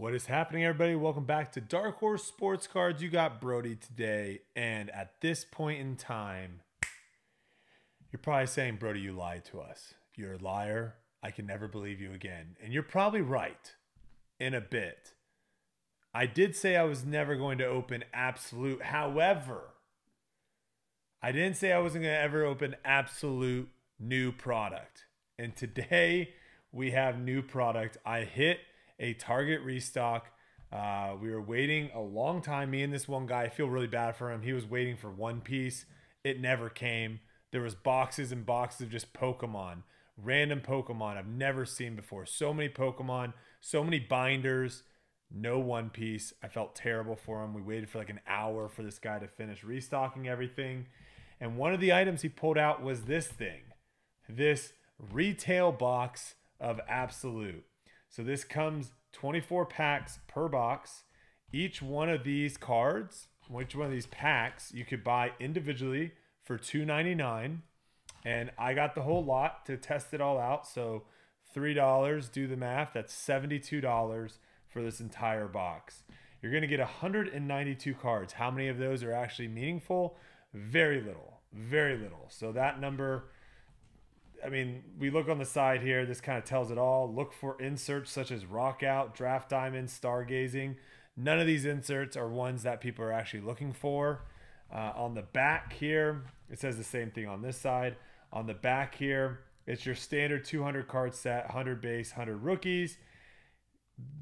What is happening, everybody? Welcome back to Darkhorse Sports Cards. You got Brodie today, and at this point in time, you're probably saying, Brodie, you lied to us. You're a liar. I can never believe you again. And you're probably right in a bit. I did say I was never going to open Absolute. However, I didn't say I wasn't going to ever open Absolute new product. And today we have new product. I hit a Target restock. Uh, we were waiting a long time. Me and this one guy, I feel really bad for him. He was waiting for One Piece. It never came. There was boxes and boxes of just Pokemon, random Pokemon I've never seen before. So many Pokemon, so many binders, no One Piece. I felt terrible for him. We waited for like an hour for this guy to finish restocking everything. And one of the items he pulled out was this thing, this retail box of Absolute. So this comes 24 packs per box. Each one of these cards, which one of these packs, you could buy individually for $2.99. And I got the whole lot to test it all out. So $3, do the math, that's $72 for this entire box. You're going to get 192 cards. How many of those are actually meaningful? Very little. Very little. So that number I mean, we look on the side here. This kind of tells it all. Look for inserts such as rock out, draft diamond, stargazing. None of these inserts are ones that people are actually looking for. Uh, on the back here, it says the same thing on this side. On the back here, it's your standard 200 card set, 100 base, 100 rookies.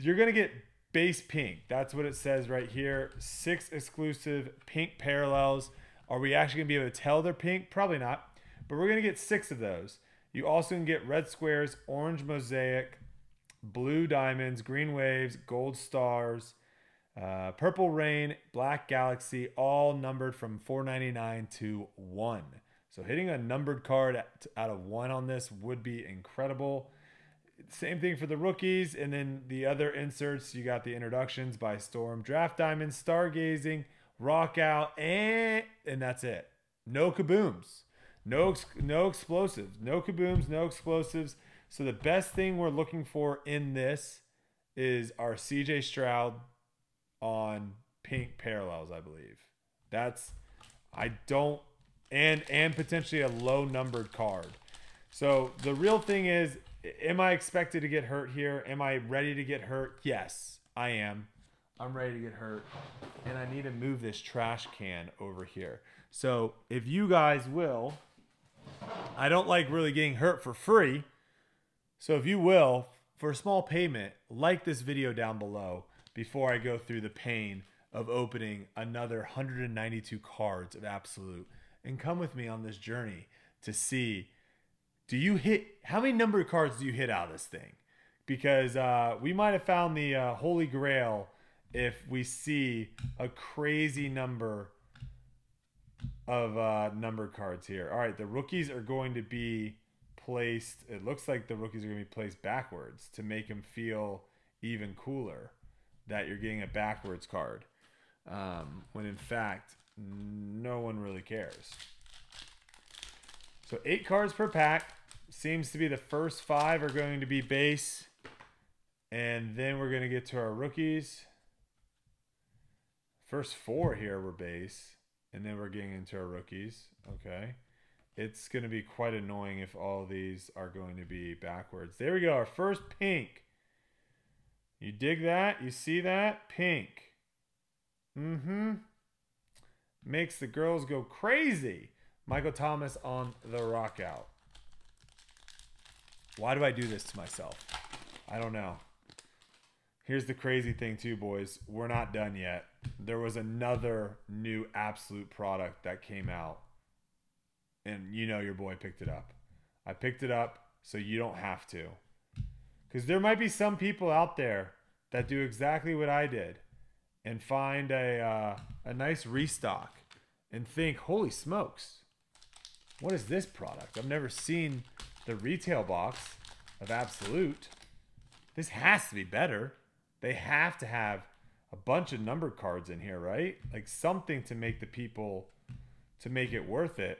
You're going to get base pink. That's what it says right here. Six exclusive pink parallels. Are we actually going to be able to tell they're pink? Probably not. But we're going to get six of those. You also can get red squares, orange mosaic, blue diamonds, green waves, gold stars, uh, purple rain, black galaxy, all numbered from 499 to 1. So hitting a numbered card out of 1 on this would be incredible. Same thing for the rookies. And then the other inserts, you got the introductions by Storm, Draft Diamond, Stargazing, Rock Out, and, and that's it. No kabooms. No, no explosives, no kabooms, no explosives. So the best thing we're looking for in this is our CJ Stroud on pink parallels, I believe. That's I don't and and potentially a low numbered card. So the real thing is am I expected to get hurt here? Am I ready to get hurt? Yes, I am. I'm ready to get hurt. And I need to move this trash can over here. So if you guys will I don't like really getting hurt for free. So if you will, for a small payment, like this video down below before I go through the pain of opening another 192 cards of Absolute and come with me on this journey to see do you hit how many number of cards do you hit out of this thing? Because uh, we might have found the uh, holy grail if we see a crazy number of uh, numbered cards here. All right, the rookies are going to be placed. It looks like the rookies are going to be placed backwards to make them feel even cooler that you're getting a backwards card. Um, when in fact, no one really cares. So eight cards per pack. Seems to be the first five are going to be base. And then we're going to get to our rookies. First four here were base and then we're getting into our rookies. Okay. It's going to be quite annoying if all these are going to be backwards. There we go. Our first pink. You dig that? You see that? Pink. Mm-hmm. Makes the girls go crazy. Michael Thomas on the rock out. Why do I do this to myself? I don't know. Here's the crazy thing, too, boys. We're not done yet. There was another new absolute product that came out. And you know your boy picked it up. I picked it up so you don't have to. Because there might be some people out there that do exactly what I did and find a, uh, a nice restock and think, holy smokes, what is this product? I've never seen the retail box of Absolute. This has to be better. They have to have a bunch of numbered cards in here, right? Like something to make the people to make it worth it.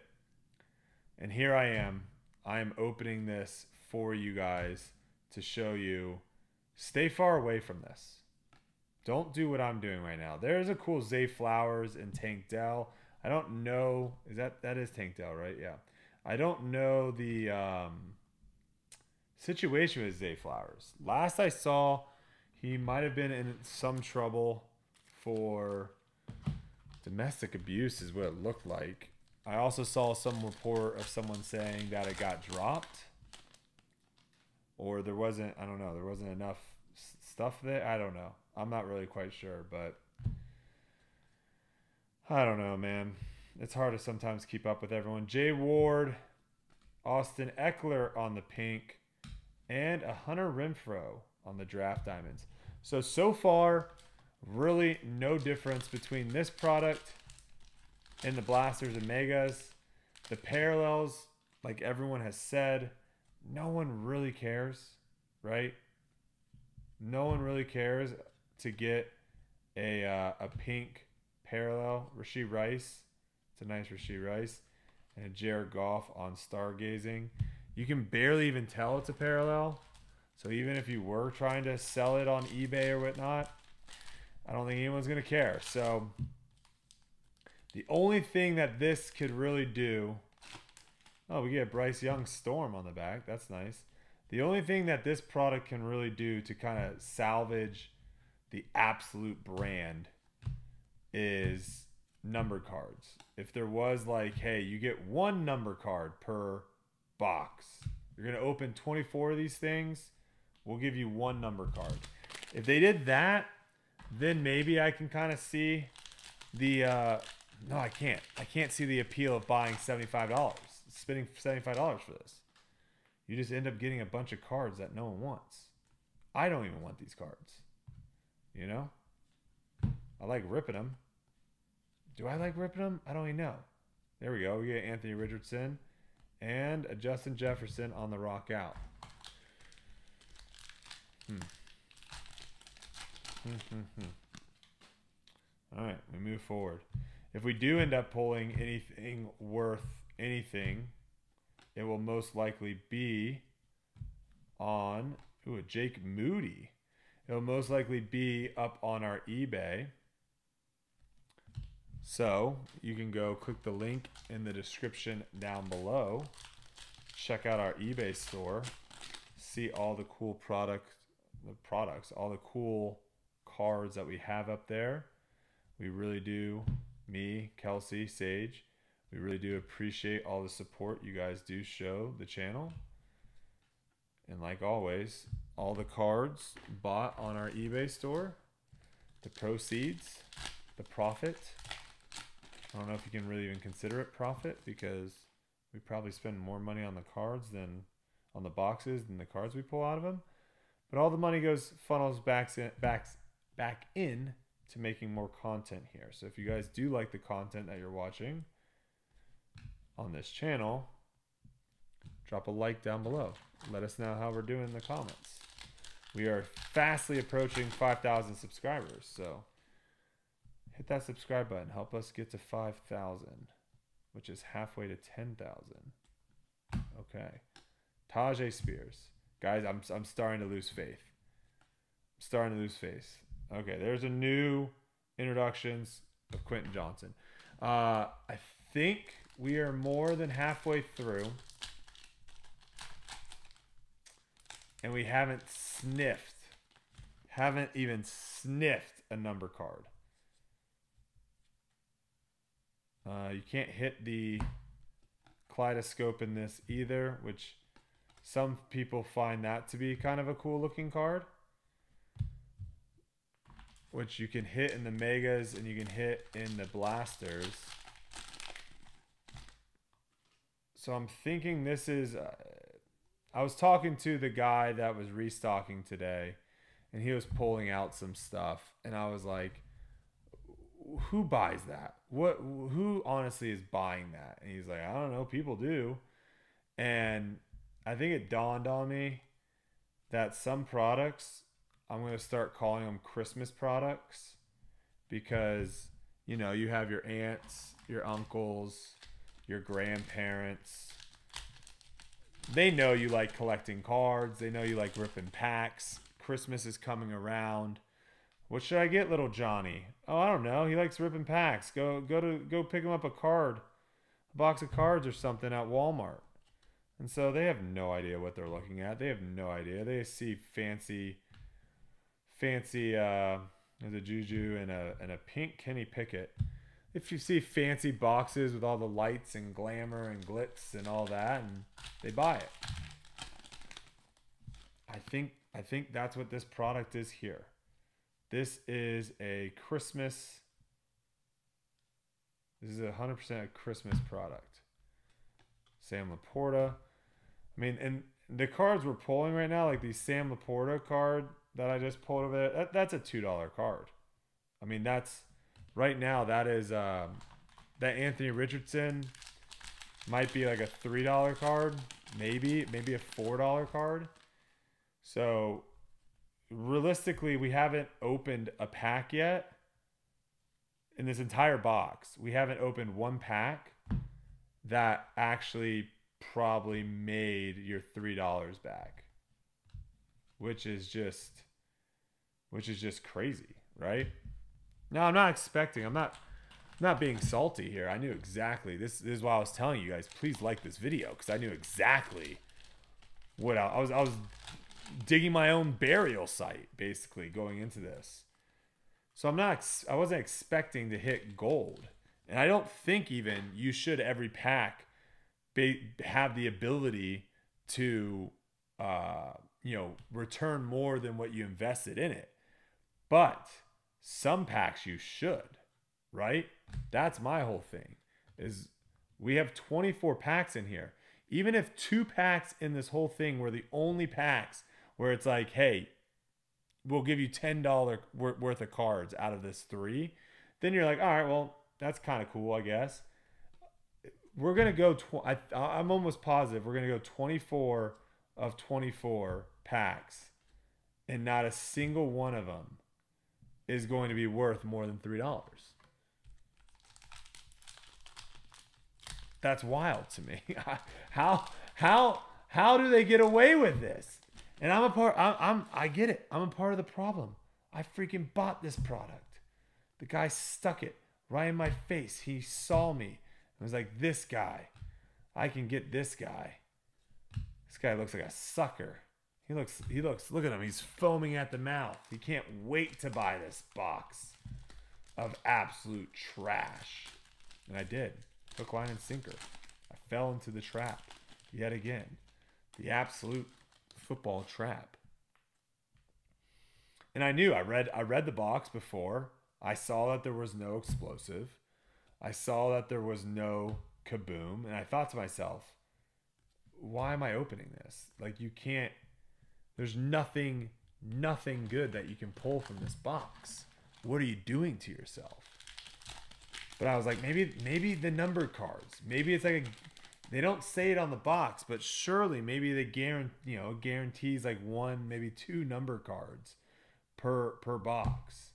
And here I am. I am opening this for you guys to show you stay far away from this. Don't do what I'm doing right now. There's a cool Zay Flowers and Tank Dell. I don't know. Is that that is Tank Dell, right? Yeah. I don't know the um, situation with Zay Flowers. Last I saw, he might have been in some trouble for domestic abuse, is what it looked like. I also saw some report of someone saying that it got dropped, or there wasn't. I don't know. There wasn't enough stuff there. I don't know. I'm not really quite sure, but I don't know, man. It's hard to sometimes keep up with everyone. Jay Ward, Austin Ekeler on the pink, and a Hunter Renfrow on the draft diamonds. So so far, really no difference between this product and the blasters and megas. The parallels, like everyone has said, no one really cares, right? No one really cares to get a uh, a pink parallel Rashee Rice. It's a nice Rashee Rice and a Jared Goff on stargazing. You can barely even tell it's a parallel. So even if you were trying to sell it on eBay or whatnot, I don't think anyone's gonna care. So the only thing that this could really do, oh, we get Bryce Young Storm on the back. That's nice. The only thing that this product can really do to kind of salvage the absolute brand is number cards. If there was like, hey, you get one number card per box, you're going to open 24 of these things, we'll give you one number card. If they did that, then maybe I can kind of see the uh no, I can't. I can't see the appeal of buying $75, spending $75 for this. You just end up getting a bunch of cards that no one wants. I don't even want these cards. You know? I like ripping them. Do I like ripping them? I don't even know. There we go. We get Anthony Richardson and a Justin Jefferson on the rock out. Hmm. Hmm, hmm, hmm. All right, we move forward. If we do end up pulling anything worth anything, it will most likely be on ooh, Jake Moody. It'll most likely be up on our eBay. So you can go click the link in the description down below, check out our eBay store, see all the cool product, the products, all the cool cards that we have up there. We really do, me, Kelsey, Sage, we really do appreciate all the support you guys do show the channel. And like always, all the cards bought on our eBay store, the proceeds, the profit. I don't know if you can really even consider it profit because we probably spend more money on the cards than on the boxes than the cards we pull out of them. But all the money goes funnels back in, back back in to making more content here. So if you guys do like the content that you're watching on this channel, drop a like down below. Let us know how we're doing in the comments. We are fastly approaching 5,000 subscribers, so hit that subscribe button. Help us get to 5,000, which is halfway to 10,000. Okay. Tyjae Spears. Guys, I'm, I'm starting to lose faith. I'm starting to lose faith. Okay, there's a new introductions of Quentin Johnston. Uh, I think we are more than halfway through. And we haven't sniffed, haven't even sniffed a number card. Uh, you can't hit the kaleidoscope in this either, which some people find that to be kind of a cool looking card which you can hit in the megas and you can hit in the blasters. So I'm thinking this is. Uh, I was talking to the guy that was restocking today, and he was pulling out some stuff, and I was like, "Who buys that? What? Who honestly is buying that?" And he's like, "I don't know. People do." And I think it dawned on me that some products I'm going to start calling them Christmas products because, you know, you have your aunts, your uncles, your grandparents. They know you like collecting cards, they know you like ripping packs. Christmas is coming around. What should I get, little Johnny? Oh, I don't know. He likes ripping packs. Go go to go pick him up a card, a box of cards or something at Walmart. And so they have no idea what they're looking at. They have no idea. They see fancy, fancy. uh There's a Juju and a and a pink Kenny Pickett. If you see fancy boxes with all the lights and glamour and glitz and all that, and they buy it. I think I think that's what this product is here. This is a Christmas. This is a hundred percent a Christmas product. Sam Laporta. I mean, and the cards we're pulling right now, like the Sam Laporta card that I just pulled over there, that, that's a two dollar card. I mean, that's right now. That is um, that Anthony Richardson might be like a three dollar card, maybe maybe a four dollar card. So realistically, we haven't opened a pack yet in this entire box. We haven't opened one pack that actually probably made your three dollars back, which is just, which is just crazy, right? No, I'm not expecting. I'm not. I'm not being salty here. I knew exactly. This, this is why I was telling you guys. Please like this video because I knew exactly what I, I was. I was digging my own burial site basically going into this. So I'm not. I wasn't expecting to hit gold, and I don't think even you should every pack be, have the ability to, uh, you know, return more than what you invested in it. But some packs you should, right? That's my whole thing. Is we have 24 packs in here. Even if two packs in this whole thing were the only packs where it's like, hey, we'll give you $10 worth of cards out of this three, then you're like, all right, well, that's kind of cool, I guess. We're to go, tw- I, I'm almost positive we're going to go 24 of 24 packs, and not a single one of them is going to be worth more than $3. That's wild to me. how how how do they get away with this? And I'm a part. I'm, I'm. I get it. I'm a part of the problem. I freaking bought this product. The guy stuck it right in my face. He saw me and was like, "This guy, I can get this guy. This guy looks like a sucker. He looks. He looks. Look at him. He's foaming at the mouth. He can't wait to buy this box of absolute trash." And I did. Hook, line, and sinker. I fell into the trap yet again. The absolute football trap. And I knew I read I read the box before. I saw that there was no explosive. I saw that there was no kaboom and I thought to myself, why am I opening this? Like you can't there's nothing nothing good that you can pull from this box. What are you doing to yourself? But I was like maybe maybe the number cards. Maybe it's like a they don't say it on the box, but surely maybe they guarantee you know guarantees like one, maybe two number cards per per box.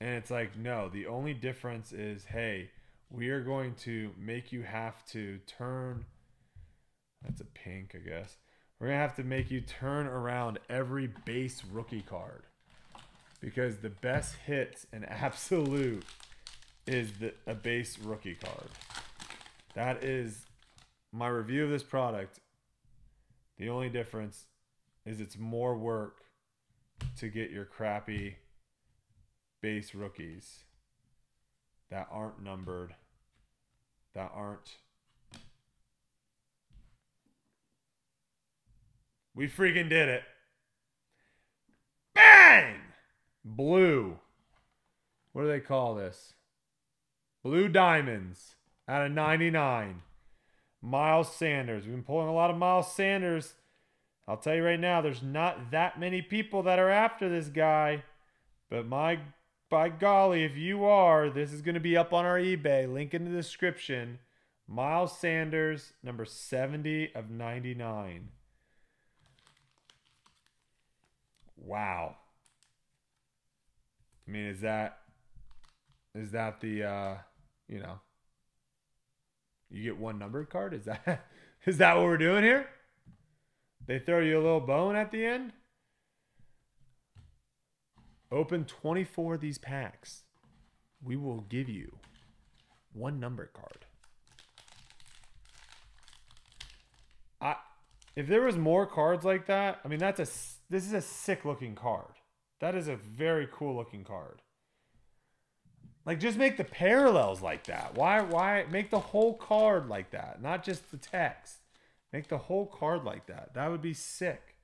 And it's like, no, the only difference is hey, we are going to make you have to turn that's a pink, I guess. We're gonna have to make you turn around every base rookie card. Because the best hits in absolute is the a base rookie card. That is my review of this product. The only difference is it's more work to get your crappy base rookies that aren't numbered, that aren't. We freaking did it. Bang! Blue. What do they call this? Blue diamonds out of 99. Miles Sanders. We've been pulling a lot of Miles Sanders. I'll tell you right now, there's not that many people that are after this guy. But my by golly, if you are, this is going to be up on our eBay. Link in the description. Miles Sanders, number 70 of 99. Wow. I mean, is that is that the uh, you know, you get one numbered card? Is that is that what we're doing here? They throw you a little bone at the end? Open 24 of these packs, we will give you one number card. I if there was more cards like that, I mean that's a this is a sick looking card. That is a very cool looking card. Like just make the parallels like that. Why why make the whole card like that, not just the text. Make the whole card like that. That would be sick.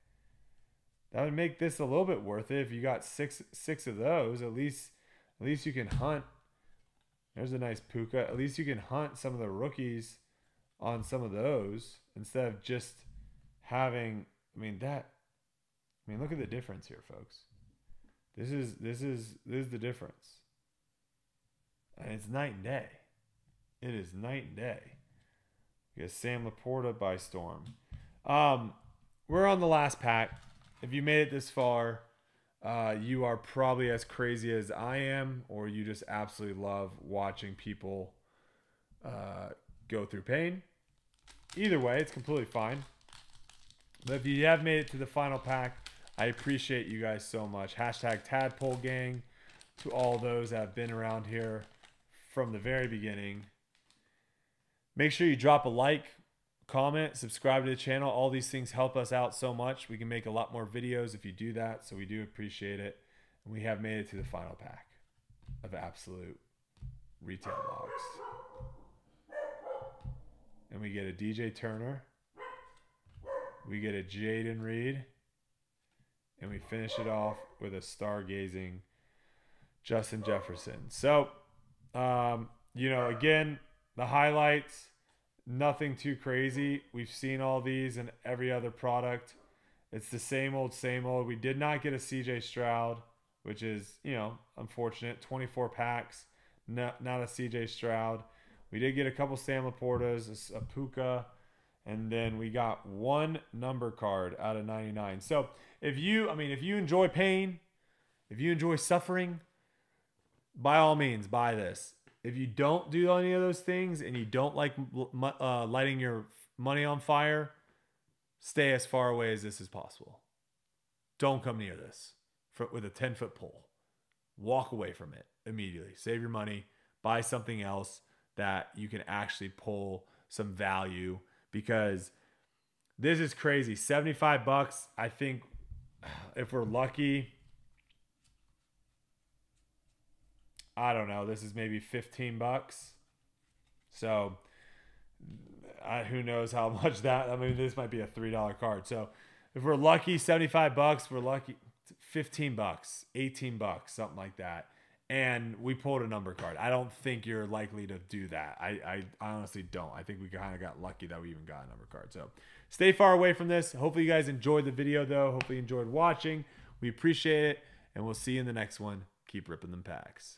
That would make this a little bit worth it if you got six six of those. At least at least you can hunt. There's a nice puka. At least you can hunt some of the rookies on some of those instead of just having I mean that I mean look at the difference here, folks. This is this is this is the difference. And it's night and day. It is night and day. We got Sam Laporta by storm. Um, we're on the last pack. If you made it this far, uh, you are probably as crazy as I am, or you just absolutely love watching people uh, go through pain. Either way, it's completely fine. But if you have made it to the final pack, I appreciate you guys so much. Hashtag Tadpole Gang to all those that have been around here from the very beginning. Make sure you drop a like, comment, subscribe to the channel. All these things help us out so much. We can make a lot more videos if you do that. So we do appreciate it. And we have made it to the final pack of absolute retail logs. And we get a DJ Turner. We get a Jayden Reed. And we finish it off with a stargazing Justin Jefferson. So, um, you know, again, the highlights, nothing too crazy. We've seen all these in every other product. It's the same old, same old. We did not get a CJ Stroud, which is, you know, unfortunate. 24 packs, not, not a CJ Stroud. We did get a couple Sam Laportas, a, a Puka, and then we got one number card out of 99. So if you, I mean, if you enjoy pain, if you enjoy suffering, by all means, buy this. If you don't do any of those things and you don't like uh, lighting your money on fire, stay as far away as this is possible. Don't come near this for, with a 10 foot pole. Walk away from it immediately. Save your money. Buy something else that you can actually pull some value because this is crazy. 75 bucks. I think if we're lucky, I don't know. This is maybe 15 bucks. So I, who knows how much that, I mean, this might be a $3 card. So if we're lucky, 75 bucks, we're lucky 15 bucks, 18 bucks, something like that. And we pulled a number card. I don't think you're likely to do that. I, I honestly don't. I think we kind of got lucky that we even got a number card. So stay far away from this. Hopefully you guys enjoyed the video though. Hopefully you enjoyed watching. We appreciate it. And we'll see you in the next one. Keep ripping them packs.